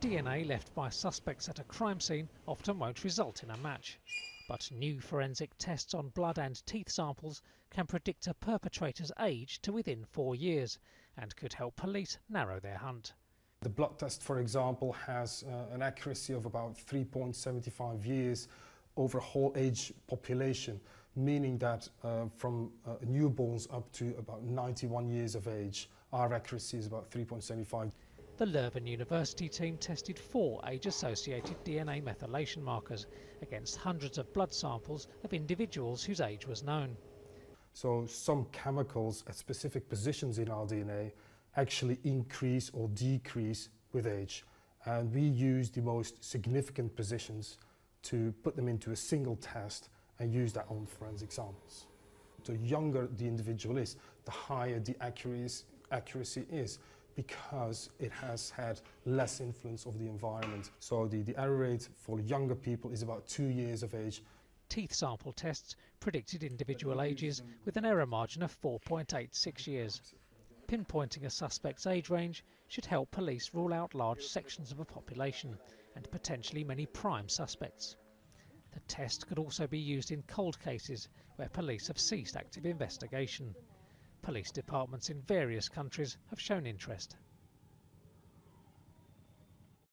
DNA left by suspects at a crime scene often won't result in a match. But new forensic tests on blood and teeth samples can predict a perpetrator's age to within four years and could help police narrow their hunt. The blood test, for example, has uh, an accuracy of about 3.75 years over a whole age population, meaning that uh, from uh, newborns up to about 91 years of age, our accuracy is about 3.75. The Leuven University team tested four age-associated DNA methylation markers against hundreds of blood samples of individuals whose age was known. So some chemicals at specific positions in our DNA actually increase or decrease with age. And we use the most significant positions to put them into a single test and use that on forensic samples. The younger the individual is, the higher the accuracy is because it has had less influence of the environment. So the, the error rate for younger people is about two years of age. Teeth sample tests predicted individual ages with an error margin of 4.86 years. Pinpointing a suspect's age range should help police rule out large sections of a population and potentially many prime suspects. The test could also be used in cold cases where police have ceased active investigation. Police departments in various countries have shown interest.